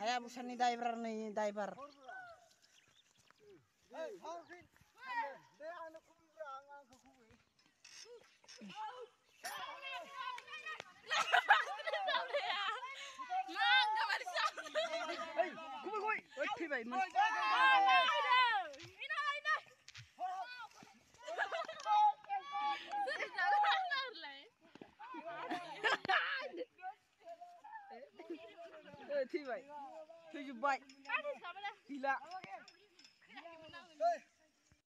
हायाबुसानि दाइभार नै दाइभार Hey, come on, come on. Wait, wait, wait. To your bike. dù vậy. Thì.